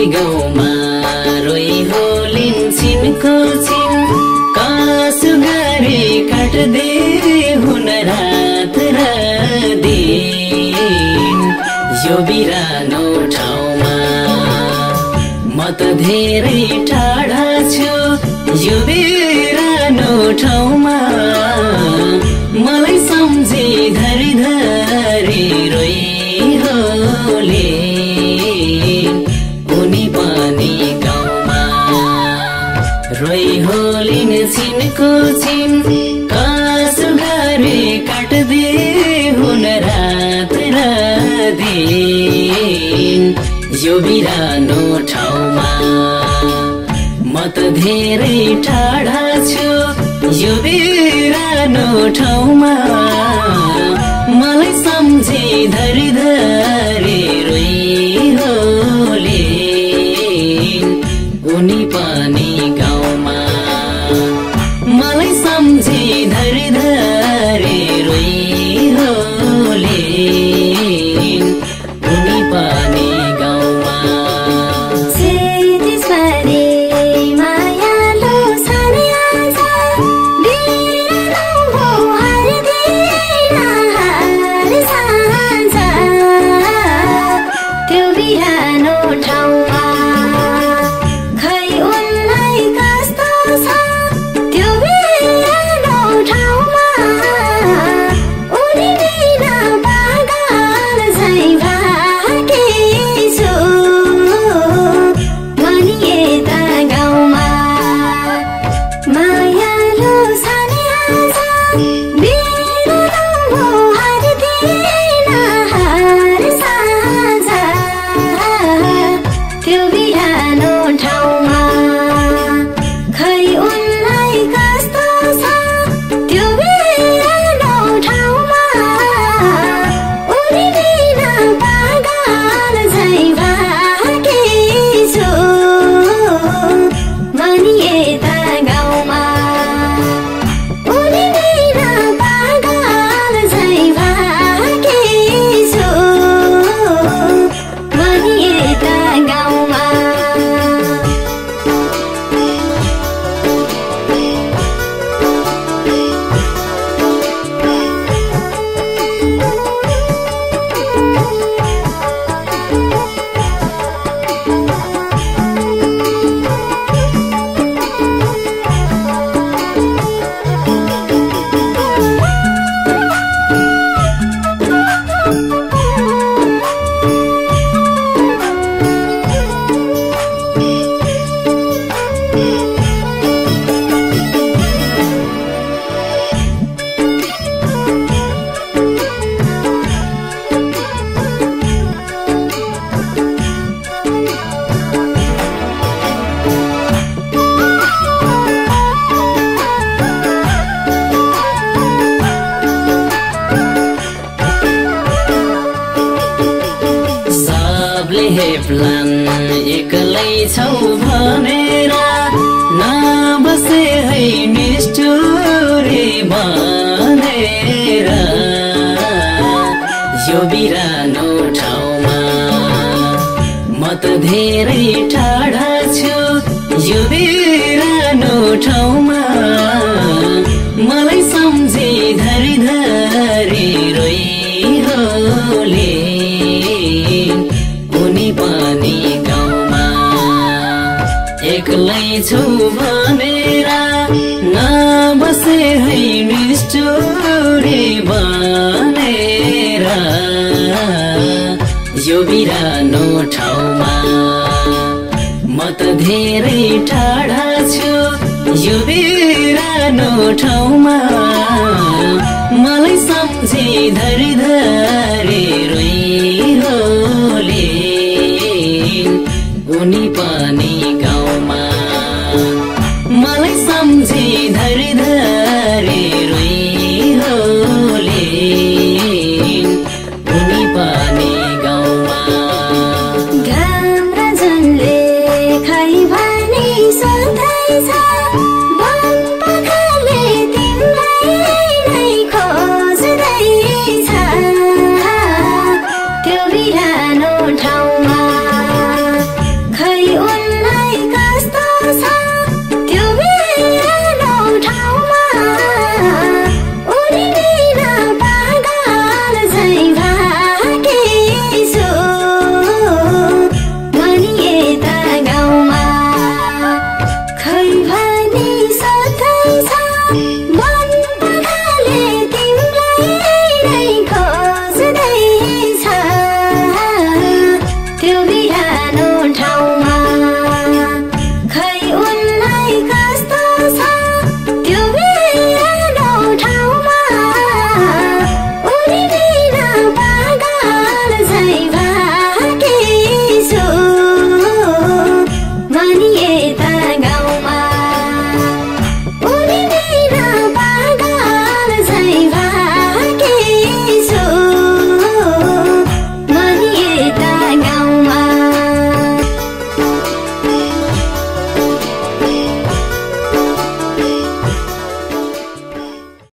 सम्झी गाउँमा रोइ होलिन्छन् खोल्छिन् कासु गरी काट्दै हुन रात दिन यो बिरानो ठाउँमा म त धेरै टाढा छु। यो बिरानो ठाउँमा मलाई सम्झी धरी धरी रोइहोले छिनको छिन कास गरे काट्दै हुन रात दिन। यो बिरानो ठाउँमा म त धेरै टाढा छु। यो बिरानो ठाउँमा मलाई सम्झे धरी हेप्लान एक्लै छौ भनेर नबसे है निष्ठुरी भनेर। यो बिरानो ठाउँमा म त धेरै टाढा छु। यो बिरानो ठाउँमा छु भनेर। नबसे है निष्ठुरी भनेर। यो बिरानो ठाउँमा म त धेरै टाढा छु। यो बिरानो ठाउँमा मलाई सम्झे धरी धरी रोइ होले उनी पनि